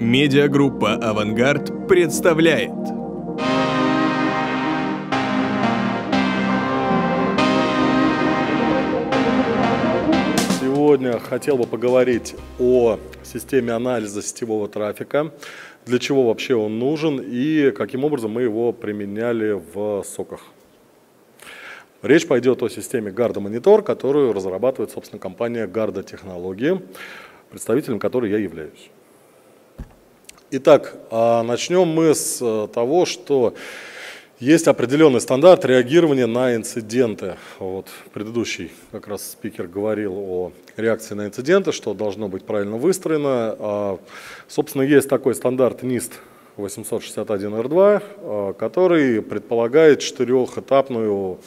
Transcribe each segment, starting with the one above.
Медиагруппа «Авангард» представляет. Сегодня хотел бы поговорить о системе анализа сетевого трафика, для чего вообще он нужен и каким образом мы его применяли в соках. Речь пойдет о системе Garda Monitor, которую разрабатывает, собственно, компания Garda Технологии, представителем которой я являюсь. Итак, а начнем мы с э, того, что есть определенный стандарт реагирования на инциденты. Вот предыдущий как раз спикер говорил о реакции на инциденты, что должно быть правильно выстроено. А, собственно, есть такой стандарт NIST 861R2, а, который предполагает четырехэтапную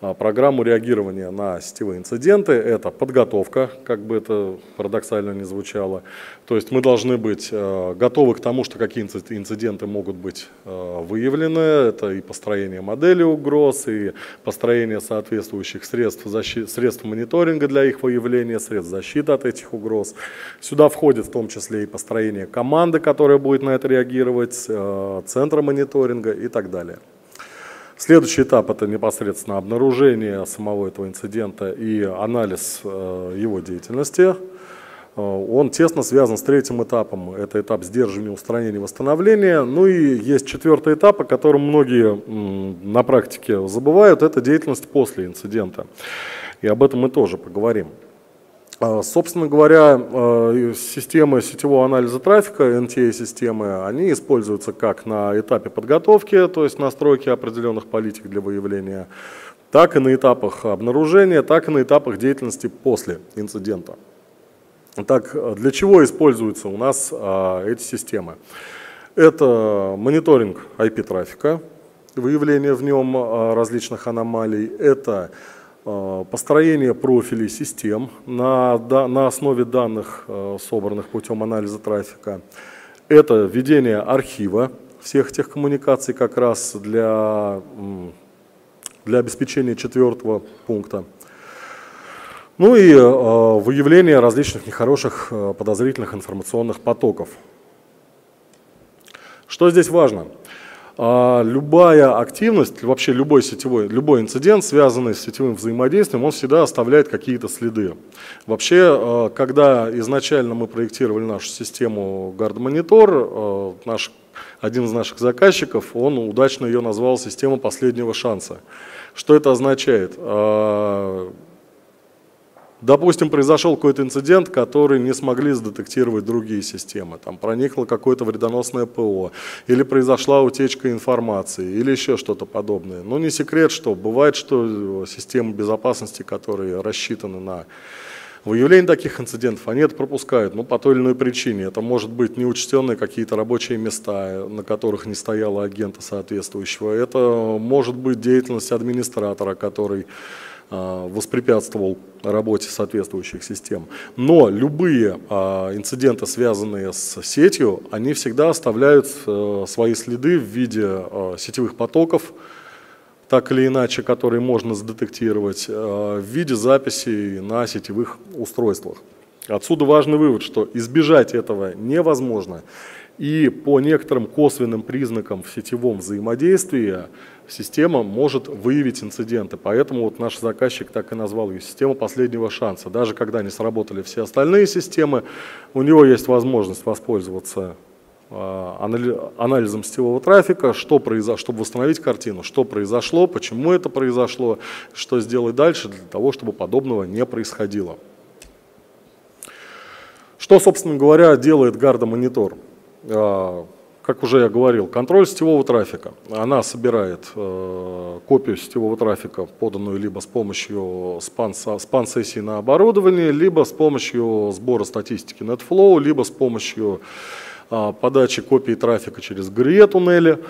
программу реагирования на сетевые инциденты. Это подготовка, как бы это парадоксально не звучало. То есть мы должны быть э, готовы к тому, что какие инциденты могут быть э, выявлены. Это и построение модели угроз, и построение соответствующих средств, защиты, средств мониторинга для их выявления, средств защиты от этих угроз. Сюда входит в том числе и построение команды, которая будет на это реагировать, э, центра мониторинга и так далее. Следующий этап – это непосредственно обнаружение самого этого инцидента и анализ э, его деятельности. Э, он тесно связан с третьим этапом. Это этап сдерживания, устранения, восстановления. Ну и есть четвертый этап, о котором многие на практике забывают. Это деятельность после инцидента. И об этом мы тоже поговорим. А, собственно говоря, а, системы сетевого анализа трафика, NTA-системы, они используются как на этапе подготовки, то есть настройки определенных политик для выявления, так и на этапах обнаружения, так и на этапах деятельности после инцидента. Так, для чего используются у нас а, эти системы? Это мониторинг IP-трафика, выявление в нем различных аномалий, это построение профилей систем на, на основе данных, э, собранных путем анализа трафика. Это введение архива всех тех коммуникаций как раз для, для обеспечения четвертого пункта. Ну и э, выявление различных нехороших подозрительных информационных потоков. Что здесь важно? А любая активность, вообще любой сетевой, любой инцидент, связанный с сетевым взаимодействием, он всегда оставляет какие-то следы. Вообще, а, когда изначально мы проектировали нашу систему Guard Monitor, а, наш, один из наших заказчиков, он удачно ее назвал система последнего шанса. Что это означает? Допустим, произошел какой-то инцидент, который не смогли задетектировать другие системы. Там проникло какое-то вредоносное ПО, или произошла утечка информации, или еще что-то подобное. Но не секрет, что бывает, что системы безопасности, которые рассчитаны на выявление таких инцидентов, они это пропускают, ну, по той или иной причине. Это может быть неучтенные какие-то рабочие места, на которых не стояло агента соответствующего. Это может быть деятельность администратора, который воспрепятствовал работе соответствующих систем. Но любые а, инциденты, связанные с сетью, они всегда оставляют э, свои следы в виде а, сетевых потоков, так или иначе, которые можно задетектировать, в виде записей на сетевых устройствах. Отсюда важный вывод, что избежать этого невозможно. И по некоторым косвенным признакам в сетевом взаимодействии система может выявить инциденты. Поэтому вот наш заказчик так и назвал ее система последнего шанса. Даже когда не сработали все остальные системы, у него есть возможность воспользоваться а, анализом сетевого трафика, что произошло, чтобы восстановить картину, что произошло, почему это произошло, что сделать дальше для того, чтобы подобного не происходило. Что, собственно говоря, делает Гарда Монитор? А, как уже я говорил, контроль сетевого трафика. Она собирает э, копию сетевого трафика, поданную либо с помощью спан-сессии на оборудование, либо с помощью сбора статистики NetFlow, либо с помощью э, подачи копии трафика через GRE-туннели.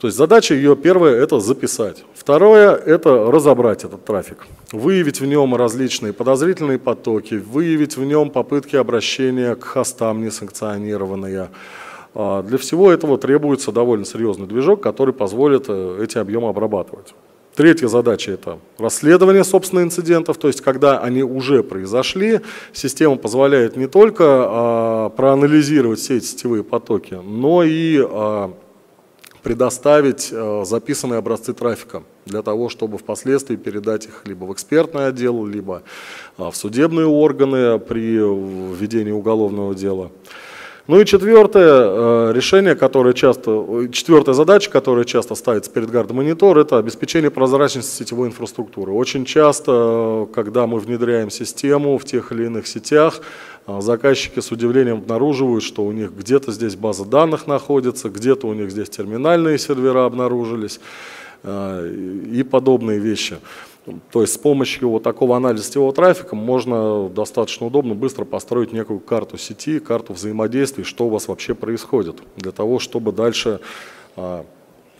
То есть задача ее первая – это записать. Второе – это разобрать этот трафик, выявить в нем различные подозрительные потоки, выявить в нем попытки обращения к хостам несанкционированные. Для всего этого требуется довольно серьезный движок, который позволит э, эти объемы обрабатывать. Третья задача – это расследование, собственно, инцидентов, то есть когда они уже произошли, система позволяет не только а, проанализировать все эти сетевые потоки, но и а, предоставить а, записанные образцы трафика для того, чтобы впоследствии передать их либо в экспертный отдел, либо а, в судебные органы при ведении уголовного дела. Ну и четвертое э, решение, которое часто, четвертая задача, которая часто ставится перед Monitor, это обеспечение прозрачности сетевой инфраструктуры. Очень часто, когда мы внедряем систему в тех или иных сетях, э, заказчики с удивлением обнаруживают, что у них где-то здесь база данных находится, где-то у них здесь терминальные сервера обнаружились э, и подобные вещи. То есть с помощью вот такого анализа сетевого трафика можно достаточно удобно, быстро построить некую карту сети, карту взаимодействий, что у вас вообще происходит, для того, чтобы дальше а,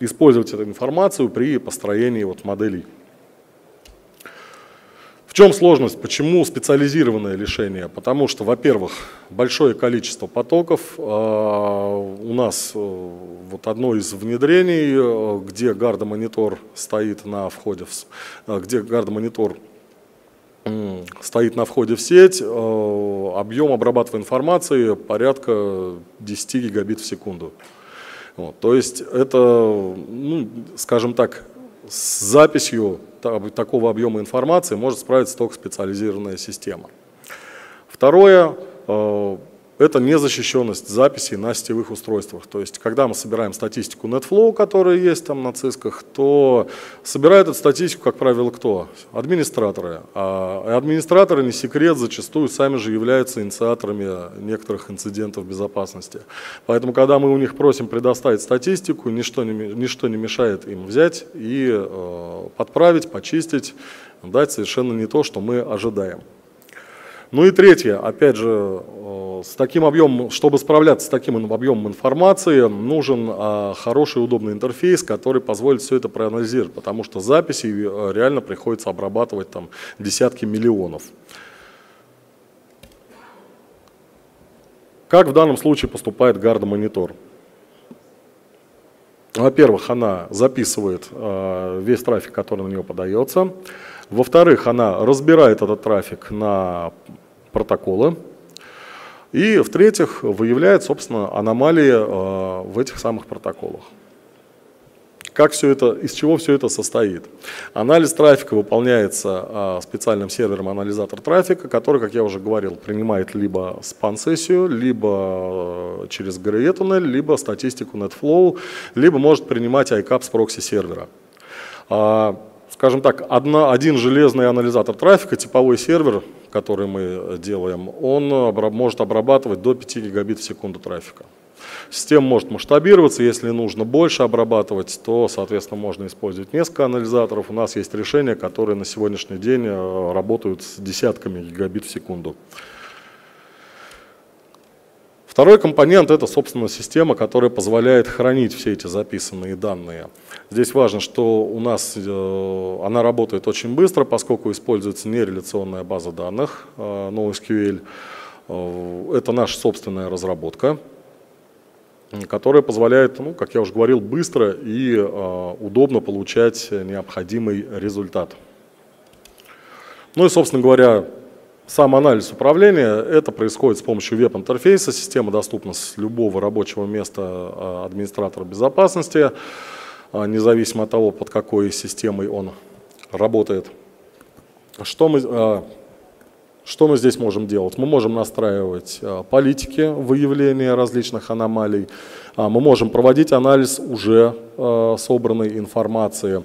использовать эту информацию при построении вот моделей в чем сложность? Почему специализированное решение? Потому что, во-первых, большое количество потоков. А, у нас э, вот одно из внедрений, э, где гардомонитор стоит на входе, в, э, где гардомонитор стоит на входе в сеть, объем обрабатываемой информации порядка 10 гигабит в секунду. Вот, то есть это, ну, скажем так, с записью такого объема информации может справиться только специализированная система. Второе э, это незащищенность записей на сетевых устройствах. То есть, когда мы собираем статистику NetFlow, которая есть там на цисках, то собирают эту статистику, как правило, кто? Администраторы. А администраторы, не секрет, зачастую сами же являются инициаторами некоторых инцидентов безопасности. Поэтому, когда мы у них просим предоставить статистику, ничто не, ничто не мешает им взять и э, подправить, почистить, дать совершенно не то, что мы ожидаем. Ну и третье, опять же, с таким объемом, чтобы справляться с таким объемом информации, нужен э, хороший удобный интерфейс, который позволит все это проанализировать, потому что записи э, реально приходится обрабатывать там десятки миллионов. Как в данном случае поступает Гарда Монитор? Во-первых, она записывает весь трафик, который на нее подается. Во-вторых, она разбирает этот трафик на протоколы. И в-третьих, выявляет, собственно, аномалии э, в этих самых протоколах. Как все это, из чего все это состоит? Анализ трафика выполняется э, специальным сервером анализатор трафика, который, как я уже говорил, принимает либо спан-сессию, либо э, через GRE туннель, либо статистику NetFlow, либо может принимать ICAP с прокси сервера. А, скажем так, одна, один железный анализатор трафика, типовой сервер, который мы делаем, он может обрабатывать до 5 гигабит в секунду трафика. Система может масштабироваться, если нужно больше обрабатывать, то, соответственно, можно использовать несколько анализаторов. У нас есть решения, которые на сегодняшний день э, работают с десятками гигабит в секунду. Второй компонент – это, собственно, система, которая позволяет хранить все эти записанные данные. Здесь важно, что у нас э, она работает очень быстро, поскольку используется нереляционная база данных э, NoSQL. Э, это наша собственная разработка, которая позволяет, ну, как я уже говорил, быстро и удобно получать необходимый результат. Ну и, собственно говоря, сам анализ управления, это происходит с помощью веб-интерфейса, система доступна с любого рабочего места а, администратора безопасности, а, независимо от того, под какой системой он работает. Что мы, а, что мы здесь можем делать? Мы можем настраивать политики выявления различных аномалий, мы можем проводить анализ уже собранной информации,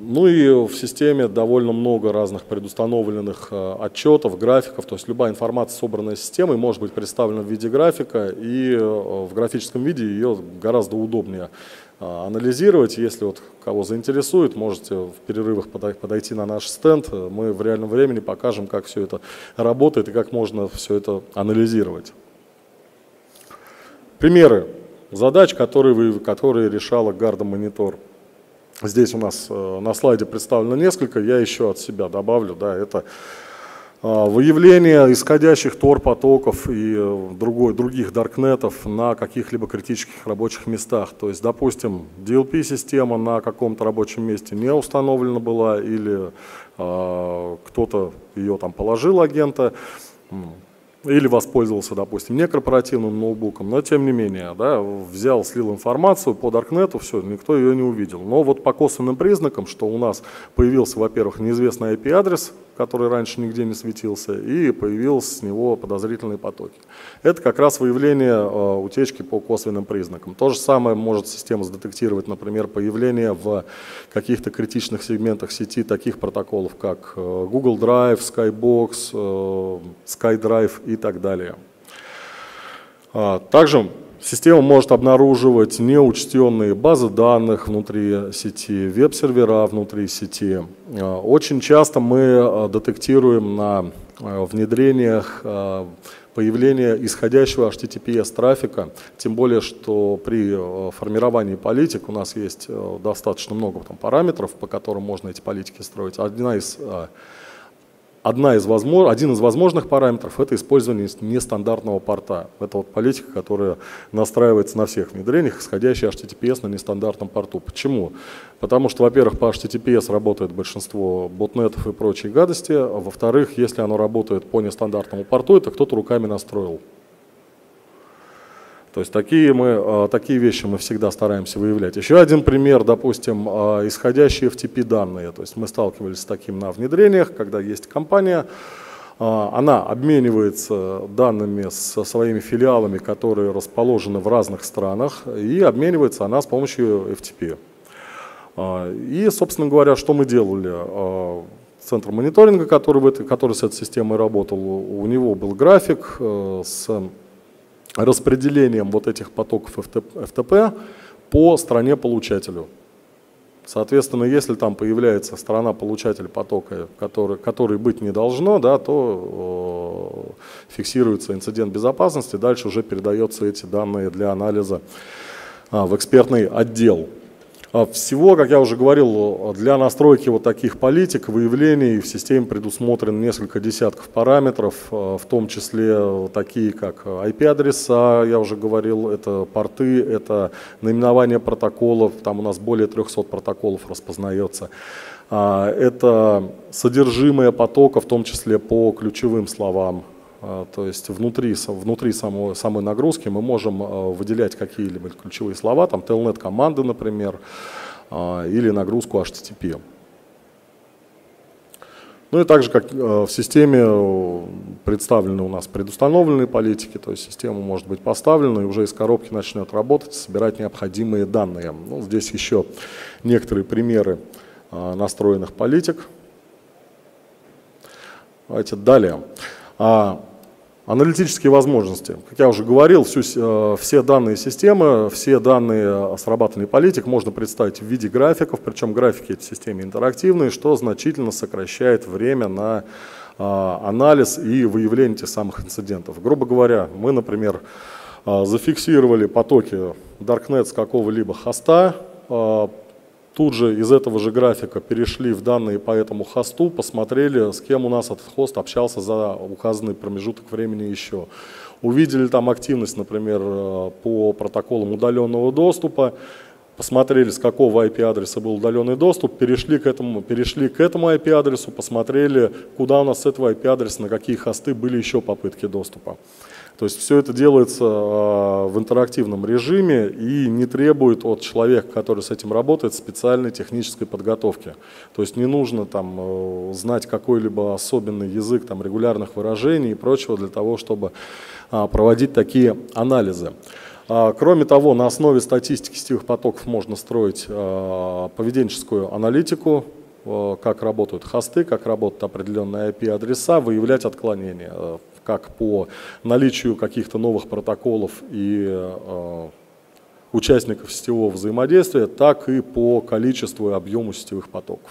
ну и в системе довольно много разных предустановленных э, отчетов, графиков, то есть любая информация, собранная системой, может быть представлена в виде графика, и э, в графическом виде ее гораздо удобнее э, анализировать. Если вот кого заинтересует, можете в перерывах подойти на наш стенд, мы в реальном времени покажем, как все это работает и как можно все это анализировать. Примеры задач, которые, вы, которые решала Гарда Монитор. Здесь у нас э, на слайде представлено несколько, я еще от себя добавлю, да, это А, выявление исходящих тор-потоков и э, другой, других даркнетов на каких-либо критических рабочих местах. То есть, допустим, DLP-система на каком-то рабочем месте не установлена была или э, кто-то ее там положил агента, или воспользовался, допустим, не корпоративным ноутбуком, но тем не менее, да, взял, слил информацию по Даркнету, все, никто ее не увидел. Но вот по косвенным признакам, что у нас появился, во-первых, неизвестный IP-адрес, который раньше нигде не светился, и появился с него подозрительные потоки. Это как раз выявление э, утечки по косвенным признакам. То же самое может система сдетектировать, например, появление в каких-то критичных сегментах сети таких протоколов, как э, Google Drive, Skybox, э, SkyDrive и так далее. А, также Система может обнаруживать неучтенные базы данных внутри сети, веб-сервера внутри сети. А, очень часто мы а, детектируем на а, внедрениях появление исходящего HTTPS трафика, тем более, что при формировании политик у нас есть достаточно много там, параметров, по которым можно эти политики строить. Одна из Одна из возможно, один из возможных параметров – это использование нестандартного порта. Это вот политика, которая настраивается на всех внедрениях, исходящая HTTPS на нестандартном порту. Почему? Потому что, во-первых, по HTTPS работает большинство ботнетов и прочей гадости, во-вторых, если оно работает по нестандартному порту, это кто-то руками настроил. То есть такие, мы, а, такие вещи мы всегда стараемся выявлять. Еще один пример, допустим, а, исходящие FTP данные. То есть мы сталкивались с таким на внедрениях, когда есть компания, а, она обменивается данными со своими филиалами, которые расположены в разных странах, и обменивается она с помощью FTP. И, собственно говоря, что мы делали? Центр мониторинга, который, который с этой системой работал, у него был график э, с распределением вот этих потоков FTP по стране-получателю. Соответственно, если там появляется страна-получатель потока, который, который быть не должно, да, то э, фиксируется инцидент безопасности, дальше уже передаются эти данные для анализа э, в экспертный отдел. А всего, как я уже говорил, для настройки вот таких политик, выявлений в системе предусмотрено несколько десятков параметров, а, в том числе такие как IP-адреса, я уже говорил, это порты, это наименование протоколов, там у нас более 300 протоколов распознается. А, это содержимое потока, в том числе по ключевым словам, а, то есть внутри, внутри самой, самой нагрузки мы можем а, выделять какие-либо ключевые слова, там telnet команды, например, а, или нагрузку HTTP. Ну и также как в системе представлены у нас предустановленные политики, то есть система может быть поставлена и уже из коробки начнет работать, собирать необходимые данные. Ну, здесь еще некоторые примеры настроенных политик. Давайте далее. Аналитические возможности. Как я уже говорил, всю, э, все данные системы, все данные срабатывания политик можно представить в виде графиков, причем графики этой системы интерактивные, что значительно сокращает время на э, анализ и выявление тех самых инцидентов. Грубо говоря, мы, например, э, зафиксировали потоки Darknet с какого-либо хоста, Тут же из этого же графика перешли в данные по этому хосту, посмотрели, с кем у нас этот хост общался за указанный промежуток времени еще. Увидели там активность, например, э, по протоколам удаленного доступа, посмотрели, с какого IP-адреса был удаленный доступ, перешли к этому, перешли к этому IP-адресу, посмотрели, куда у нас с этого IP-адреса, на какие хосты были еще попытки доступа. То есть все это делается а, в интерактивном режиме и не требует от человека, который с этим работает, специальной технической подготовки. То есть не нужно там э, знать какой-либо особенный язык там, регулярных выражений и прочего для того, чтобы а, проводить такие анализы. А, кроме того, на основе статистики сетевых потоков можно строить поведенческую аналитику, э, как работают хосты, как работают определенные IP-адреса, выявлять отклонения как по наличию каких-то новых протоколов и э, участников сетевого взаимодействия, так и по количеству и объему сетевых потоков.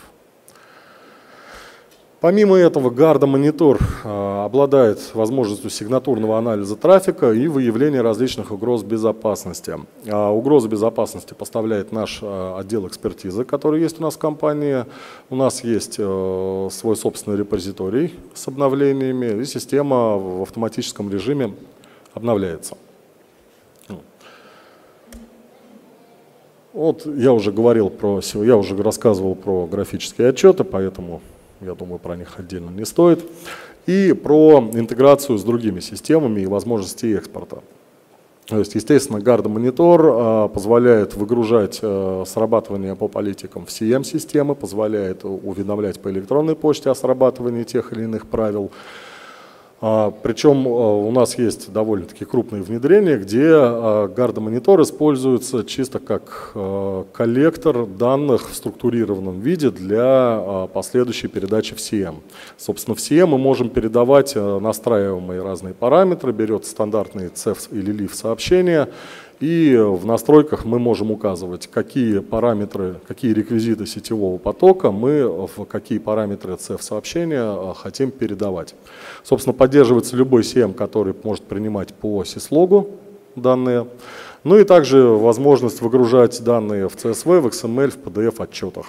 Помимо этого, Garda монитор а, обладает возможностью сигнатурного анализа трафика и выявления различных угроз безопасности. А, угрозы безопасности поставляет наш а, отдел экспертизы, который есть у нас в компании. У нас есть э, свой собственный репозиторий с обновлениями, и система в автоматическом режиме обновляется. Вот я уже говорил про, я уже рассказывал про графические отчеты, поэтому я думаю, про них отдельно не стоит. И про интеграцию с другими системами и возможности экспорта. То есть, естественно, Garda монитор а, позволяет выгружать а, срабатывание по политикам в CM-системы, позволяет уведомлять по электронной почте о срабатывании тех или иных правил, Причем а, у нас есть довольно-таки крупные внедрения, где а, гардомонитор используется чисто как коллектор данных в структурированном виде для последующей передачи в CM. Собственно, в CM мы можем передавать настраиваемые разные параметры, берет стандартные CEF или LIF сообщения и в настройках мы можем указывать, какие параметры, какие реквизиты сетевого потока мы в какие параметры CF сообщения а, хотим передавать. Собственно, поддерживается любой CM, который может принимать по сислогу данные. Ну и также возможность выгружать данные в CSV, в XML, в PDF отчетах.